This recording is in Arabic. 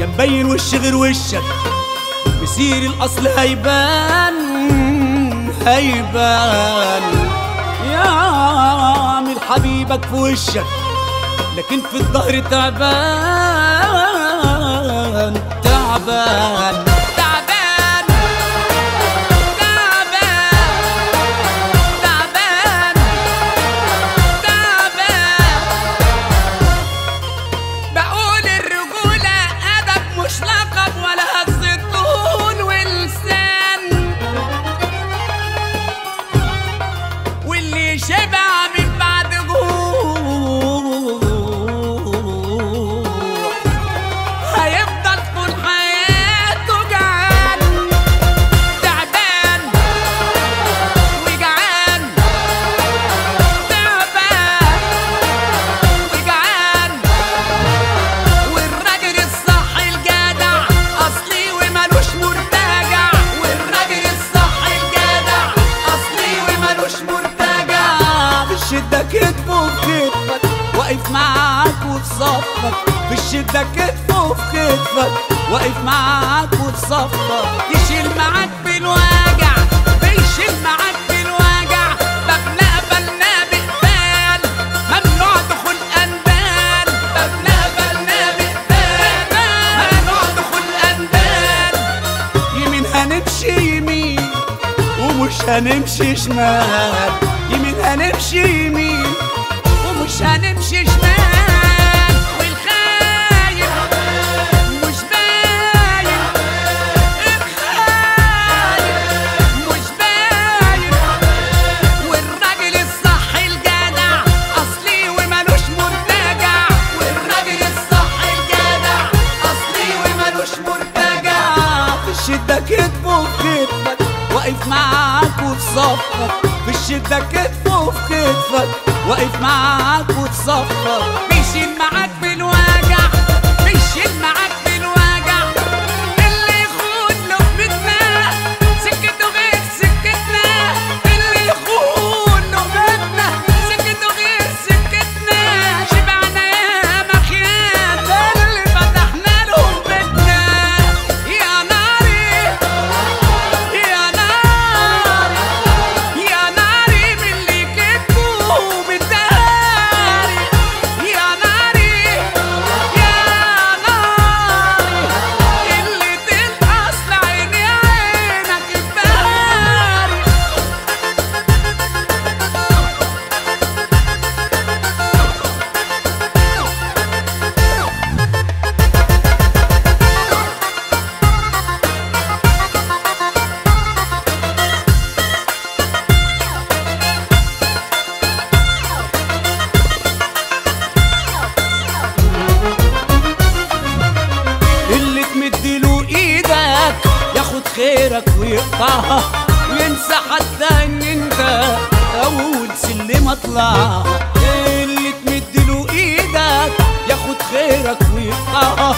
يا مبين وش غير وشك مسير الأصل هيبان. هيبان يا عامل حبيبك في وشك لكن في الظهر تعبان تعبان. Sheba! الشدة كتفه في كتفك واقف معاك وفي صفك في الشدة كتفه في كتفك واقف معاك وفي صفك يشيل معاك بالوجع. بيشيل معاك بالوجع. باب نقبلنا بقبال ممنوع دخول أندال. باب نقبلنا بقبال ممنوع دخول أندال. يمين هنمشي يمين ومش هنمشي شمال. هنمشي يمين ومش هنمشي شمال والخايف مش باين. الخايف مش باين. والراجل الصح الجدع أصلي ومالوش مرتجع. والراجل الصح الجدع أصلي ومالوش مرتجع. في الشدة كتفه في كتفك واقف معاك وفي صفك. في الشدة كتفه في كتفك واقف معاك صفك بيشيل معاك بالوجع خيرك ويقطعها وينسى حتى إن أنت أول سلم اطلعها اللي تمدله إيدك ياخد خيرك ويقطعها